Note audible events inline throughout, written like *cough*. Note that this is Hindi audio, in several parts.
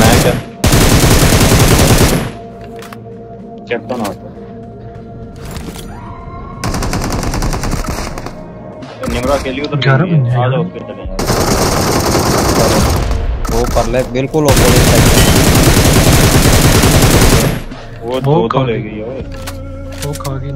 मैं क्या चेक निमरा के लिए उधर ग्यारह बंदे आ जाओ उसके चले वो कर ले बिल्कुल साइड वो दो दो ले गई। वो खा गई?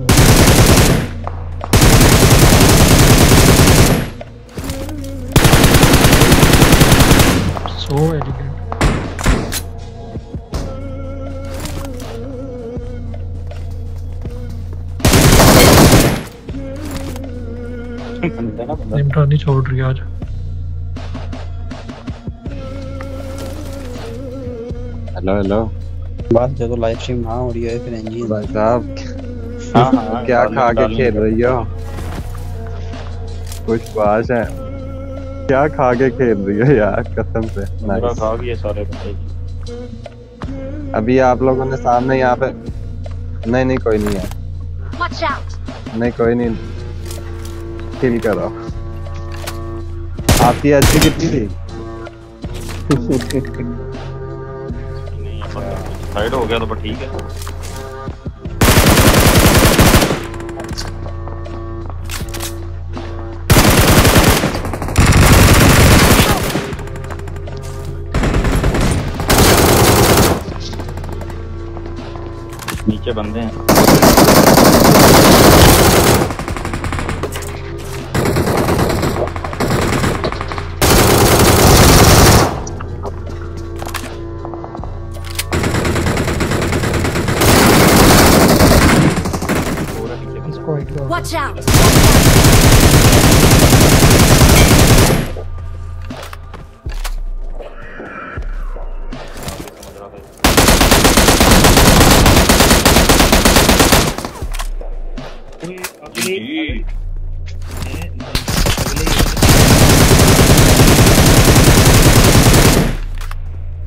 निमटा नहीं छोड़ रही आज। हेलो हेलो बस जो तो लाइव स्ट्रीम ना हो रही है फिर इंजन भाई साहब। हाँ हाँ *laughs* क्या खा के खेल रही हो? कुछ बात है। क्या खा के खेल रही हो यार कसम से। खा गए सारे अभी आप लोगों ने सामने यहाँ पे नहीं नहीं कोई नहीं है। Watch out! नहीं कोई नहीं। किल करो आपकी अच्छी कितनी थी? साइड हो गया तो ठीक है। नीचे बंदे हैं। बंदे इसको हाइट कर Watch out! समझ रहा था जी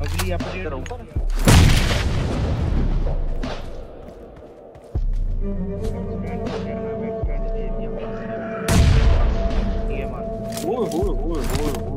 अगली अपडेट blue.